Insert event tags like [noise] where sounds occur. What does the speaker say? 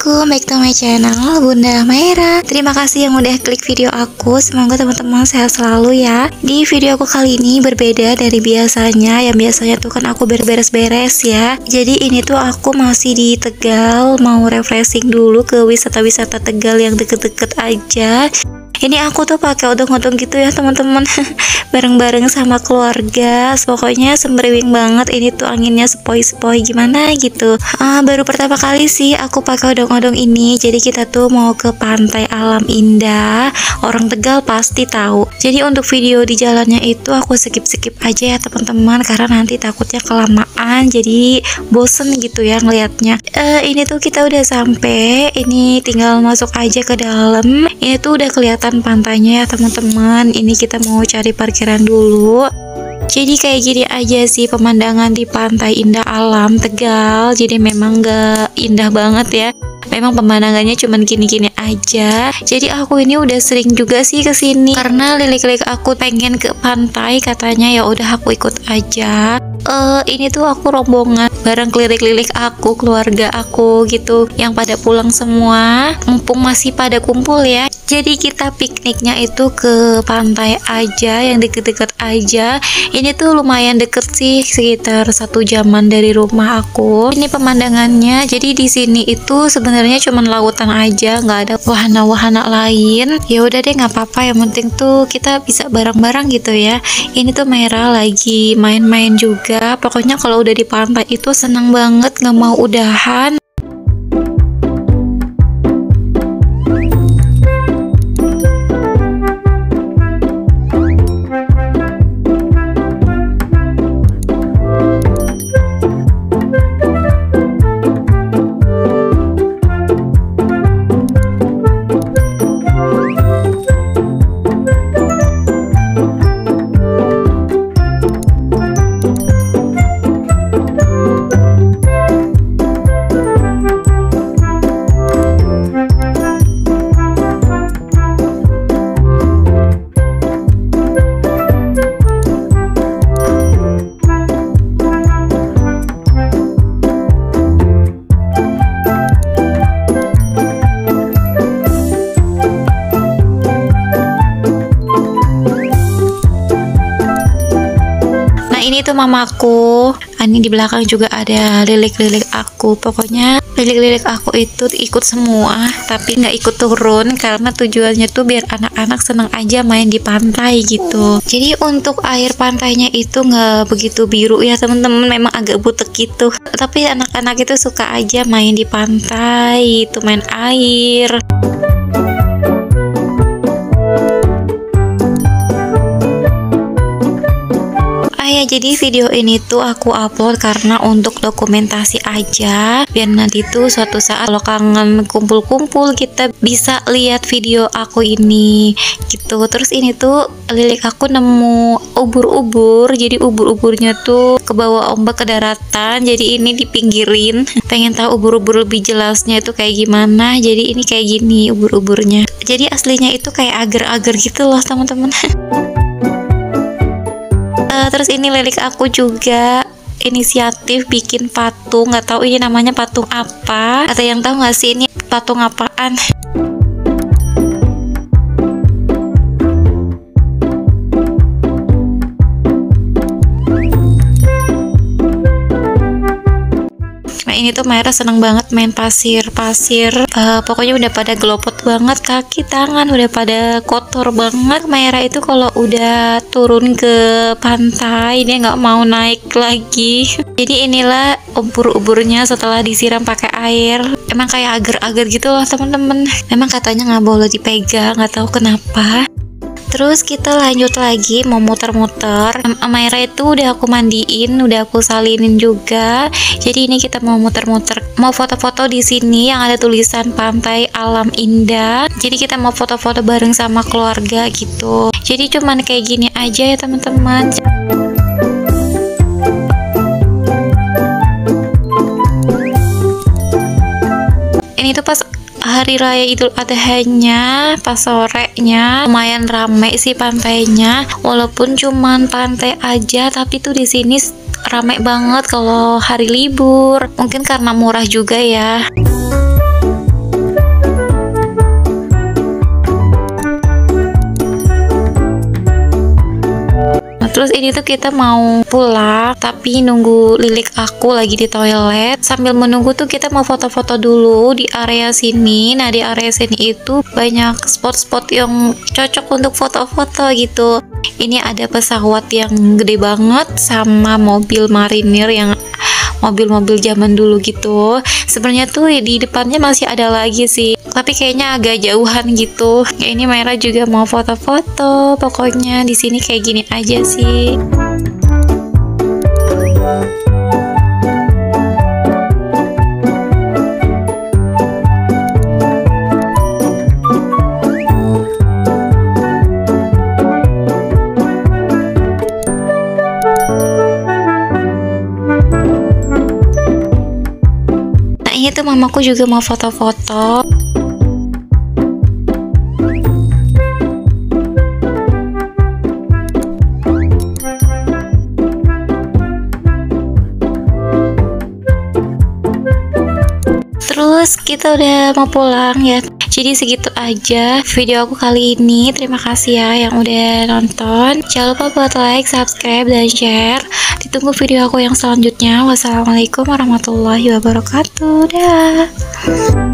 assalamualaikum back to my channel Bunda Maera. Terima kasih yang udah klik video aku. Semoga teman-teman sehat selalu ya. Di video aku kali ini berbeda dari biasanya. Yang biasanya tuh kan aku beres-beres ya. Jadi ini tuh aku masih di Tegal mau refreshing dulu ke wisata-wisata Tegal yang deket-deket aja ini aku tuh pakai odong-odong gitu ya teman-teman. [laughs] Bareng-bareng sama keluarga. Pokoknya sembriwing banget ini tuh anginnya sepoi-sepoi. Gimana gitu? Uh, baru pertama kali sih aku pakai odong-odong ini. Jadi kita tuh mau ke pantai alam indah. Orang Tegal pasti tahu. Jadi untuk video di jalannya itu aku skip-skip aja ya teman-teman. Karena nanti takutnya kelamaan. Jadi bosen gitu ya ngelihatnya uh, ini tuh kita udah sampai. Ini tinggal masuk aja ke dalam. Ini tuh udah kelihatan kelihatan pantainya ya teman-teman. Ini kita mau cari parkiran dulu. Jadi kayak gini aja sih pemandangan di pantai indah alam Tegal. Jadi memang gak indah banget ya. Memang pemandangannya cuman gini-gini aja. Jadi aku ini udah sering juga sih ke sini karena lilik-lilik aku pengen ke pantai katanya ya udah aku ikut aja. Uh, ini tuh aku rombongan bareng kelilik-lilik aku keluarga aku gitu yang pada pulang semua. Mumpung masih pada kumpul ya jadi kita pikniknya itu ke pantai aja yang deket-deket aja. Ini tuh lumayan deket sih sekitar satu jaman dari rumah aku. Ini pemandangannya. Jadi di sini itu sebenarnya cuman lautan aja nggak ada wahana-wahana lain. Ya udah deh nggak apa-apa. Yang penting tuh kita bisa bareng-bareng gitu ya. Ini tuh merah lagi main-main juga. Pokoknya kalau udah di pantai itu senang banget nggak mau udahan ini tuh mamaku. Ini di belakang juga ada lilik-lilik aku. Pokoknya lilik-lilik aku itu ikut semua tapi nggak ikut turun karena tujuannya tuh biar anak-anak senang aja main di pantai gitu. Jadi untuk air pantainya itu nggak begitu biru ya temen-temen memang agak butek gitu. Tapi anak-anak itu suka aja main di pantai itu main air ya jadi video ini tuh aku upload karena untuk dokumentasi aja. Biar nanti tuh suatu saat kalau kangen kumpul-kumpul kita bisa lihat video aku ini gitu. Terus ini tuh lilik aku nemu ubur-ubur. Jadi ubur-uburnya tuh ke bawah ombak ke daratan. Jadi ini dipinggirin. [laughs] Pengen tahu ubur-ubur lebih jelasnya itu kayak gimana. Jadi ini kayak gini ubur-uburnya. Jadi aslinya itu kayak agar-agar gitu loh teman-teman [laughs] terus ini lilik aku juga. Inisiatif bikin patung. Nggak tahu ini namanya patung apa. Ada yang tahu nggak sih ini patung apaan ini tuh seneng banget main pasir-pasir uh, pokoknya udah pada gelopot banget kaki tangan udah pada kotor banget. Maira itu kalau udah turun ke pantai dia nggak mau naik lagi. Jadi inilah ubur-uburnya setelah disiram pakai air. Emang kayak agar-agar gitu loh teman-teman. Memang katanya nggak boleh dipegang nggak tahu kenapa terus kita lanjut lagi mau muter-muter Amaira itu udah aku mandiin udah aku salinin juga. Jadi ini kita mau muter-muter. Mau foto-foto di sini yang ada tulisan pantai alam indah. Jadi kita mau foto-foto bareng sama keluarga gitu. Jadi cuman kayak gini aja ya teman-teman. Ini tuh pas hari raya Idul Adha-nya pas sorenya lumayan rame sih pantainya. Walaupun cuman pantai aja tapi tuh di sini rame banget kalau hari libur. Mungkin karena murah juga ya terus ini tuh kita mau pulang tapi nunggu lilik aku lagi di toilet. Sambil menunggu tuh kita mau foto-foto dulu di area sini. Nah di area sini itu banyak spot-spot yang cocok untuk foto-foto gitu. Ini ada pesawat yang gede banget sama mobil marinir yang mobil-mobil zaman dulu gitu. Sebenarnya tuh di depannya masih ada lagi sih. Tapi kayaknya agak jauhan gitu. Ya ini Myra juga mau foto-foto. Pokoknya di sini kayak gini aja sih itu mamaku juga mau foto-foto. Terus kita udah mau pulang ya jadi segitu aja video aku kali ini. Terima kasih ya yang udah nonton. Jangan lupa buat like subscribe dan share. Ditunggu video aku yang selanjutnya. Wassalamualaikum warahmatullahi wabarakatuh. Dah